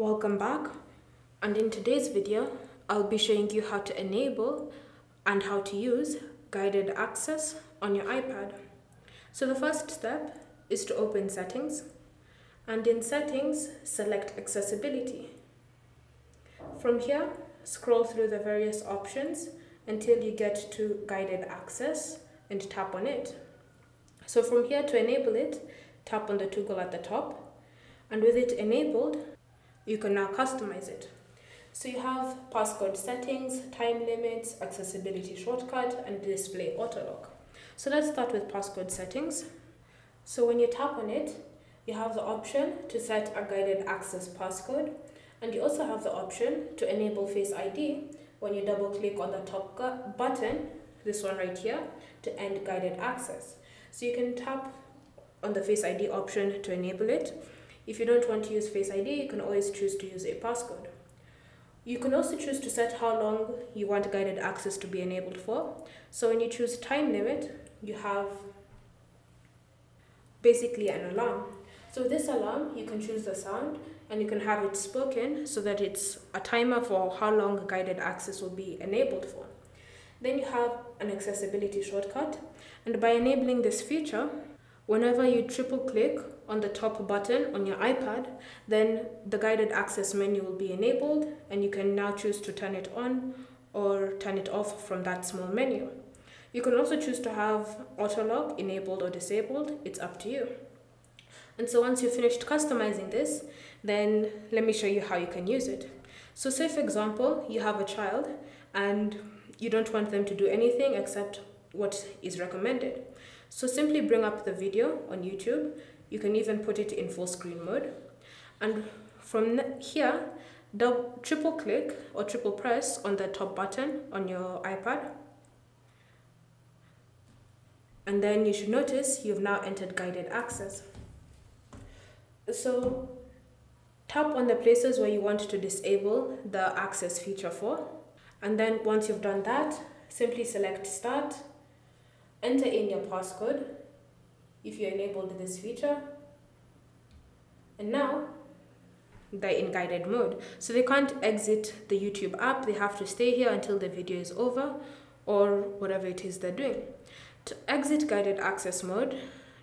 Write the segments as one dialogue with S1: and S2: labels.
S1: Welcome back and in today's video I'll be showing you how to enable and how to use guided access on your iPad. So the first step is to open settings and in settings select accessibility. From here scroll through the various options until you get to guided access and tap on it. So from here to enable it tap on the toggle at the top and with it enabled you can now customize it. So you have passcode settings, time limits, accessibility shortcut, and display autolock. So let's start with passcode settings. So when you tap on it, you have the option to set a guided access passcode, and you also have the option to enable Face ID when you double click on the top button, this one right here, to end guided access. So you can tap on the Face ID option to enable it, if you don't want to use Face ID, you can always choose to use a passcode. You can also choose to set how long you want guided access to be enabled for. So when you choose time limit, you have basically an alarm. So this alarm, you can choose the sound and you can have it spoken so that it's a timer for how long guided access will be enabled for. Then you have an accessibility shortcut and by enabling this feature, Whenever you triple click on the top button on your iPad, then the guided access menu will be enabled and you can now choose to turn it on or turn it off from that small menu. You can also choose to have auto lock enabled or disabled, it's up to you. And so once you've finished customizing this, then let me show you how you can use it. So say for example, you have a child and you don't want them to do anything except what is recommended. So simply bring up the video on YouTube. You can even put it in full screen mode. And from here, double, triple click or triple press on the top button on your iPad. And then you should notice you've now entered guided access. So tap on the places where you want to disable the access feature for. And then once you've done that, simply select start Enter in your passcode if you enabled this feature. And now they're in guided mode. So they can't exit the YouTube app. They have to stay here until the video is over or whatever it is they're doing. To exit guided access mode,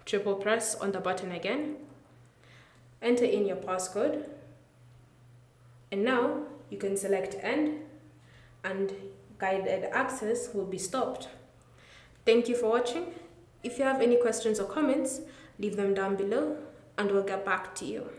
S1: triple press on the button again. Enter in your passcode. And now you can select end and guided access will be stopped. Thank you for watching. If you have any questions or comments, leave them down below and we'll get back to you.